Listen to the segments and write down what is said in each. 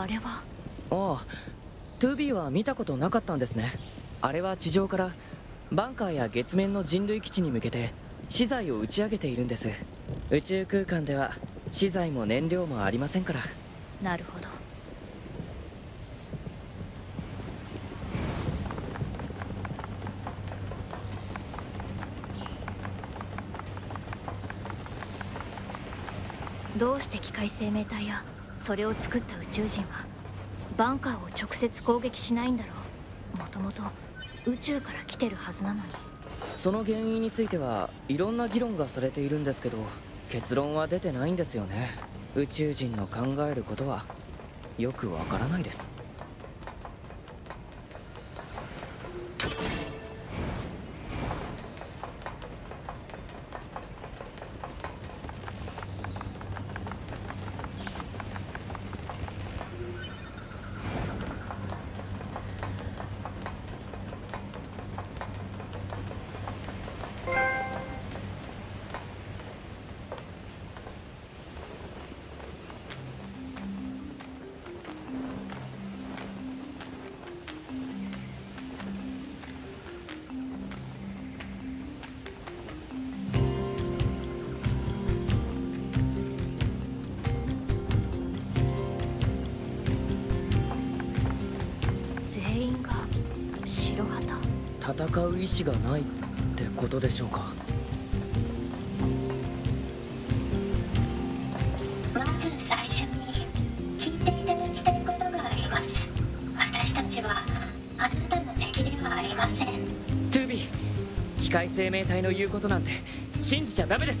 あれは？ああトゥービーは見たことなかったんですね。あれは地上からバンカーや月面の人類基地に向けて資材を打ち上げているんです。宇宙空間では資材も燃料もありませんから。なるほど。どうして機械生命体やそれを作った宇宙人はバンカーを直接攻撃しないんだろう。もともと宇宙から来てるはずなのに。その原因についてはいろんな議論がされているんですけど結論は出てないんですよね。宇宙人の考えることは。よくわからないです。戦う意志がないってことでしょうか？まず最初に聞いていただきたいことがあります。私たちはあなたの敵ではありません。トゥービー機械生命体の言うことなんて信じちゃダメです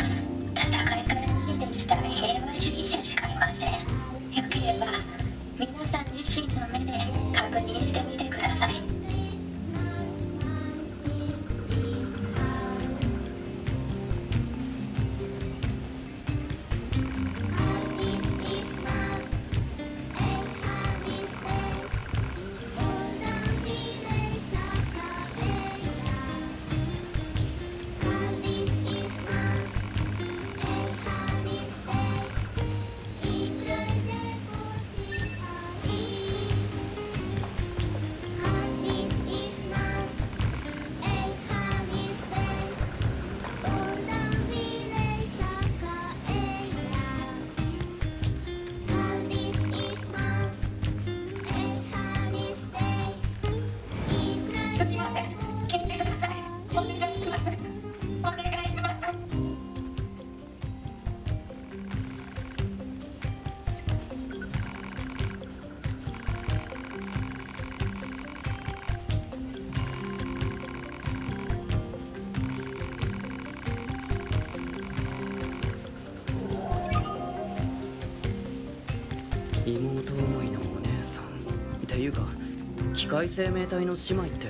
外生命体の姉妹って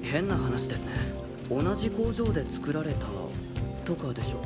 変な話ですね。同じ工場で作られたとかでしょ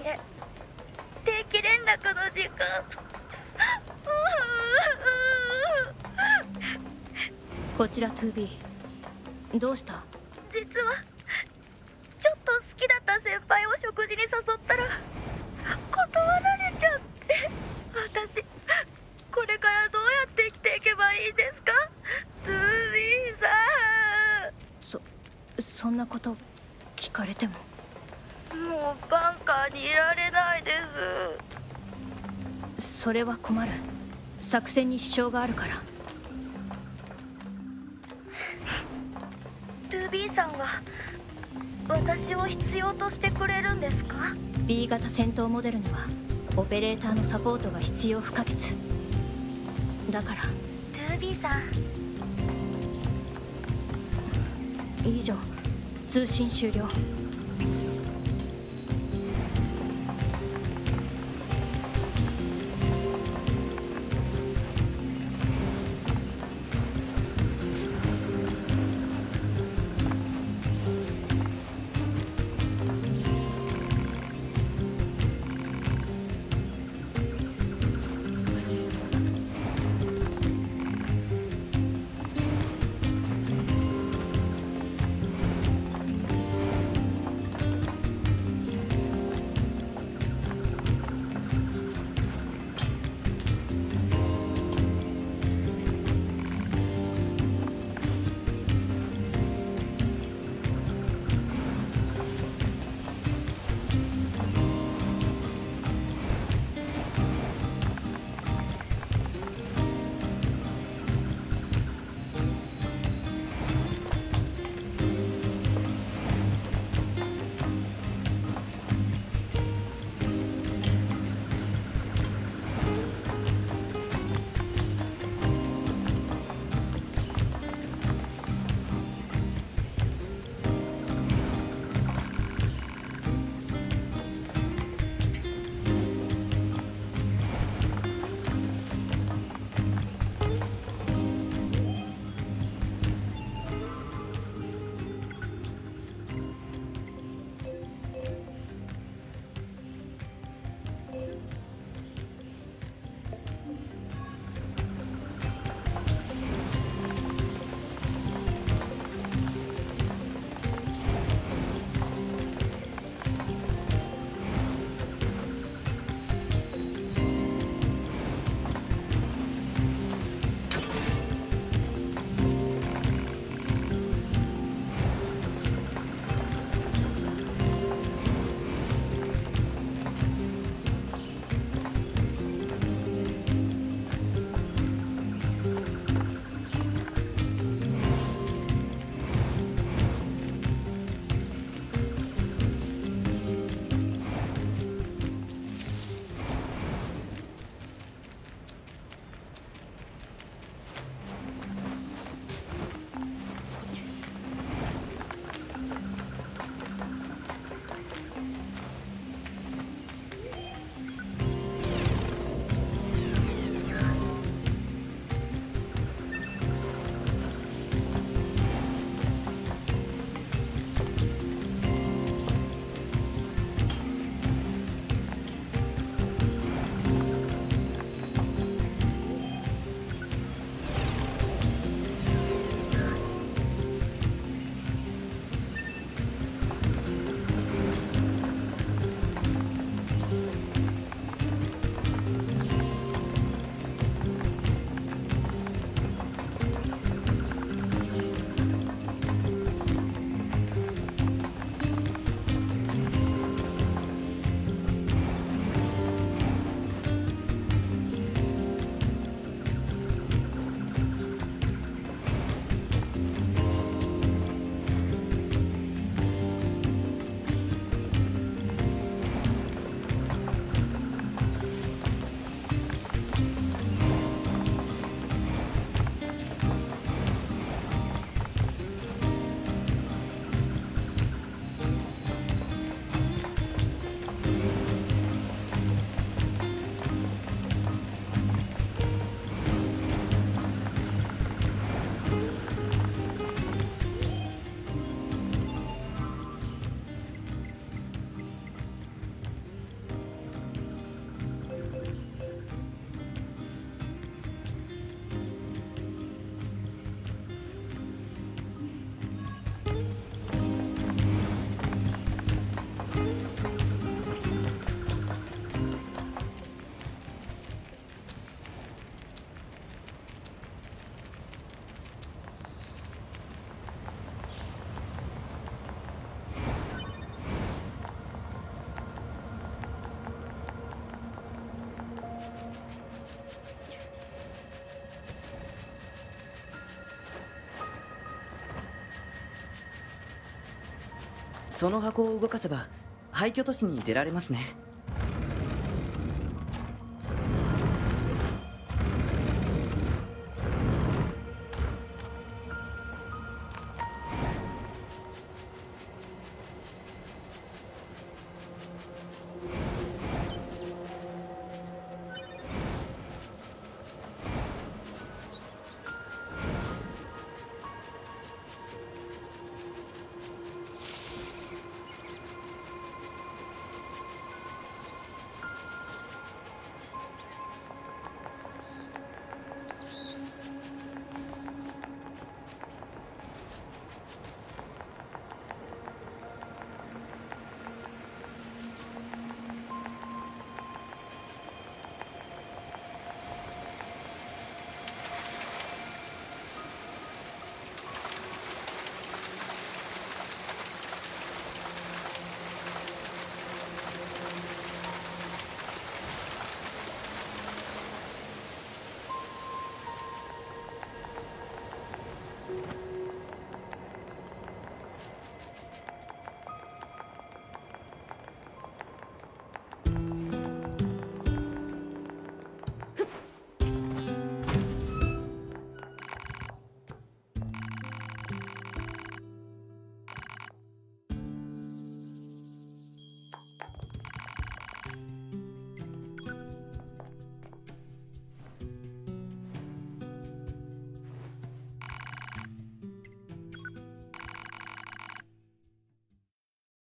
へ。定期連絡の時間。こちら 2B どうした？実はちょっと好きだった先輩を食事に誘ったら断られちゃって。私これからどうやって生きていけばいいですか？ズービーさそそんなこと聞かれても。んもうバンカーにいられないです。それは困る。作戦に支障があるから。トゥービーさんは私を必要としてくれるんですか？B 型戦闘モデルにはオペレーターのサポートが必要不可欠。だから。トゥービーさん。以上。通信終了その箱を動かせば廃墟都市に出られますね。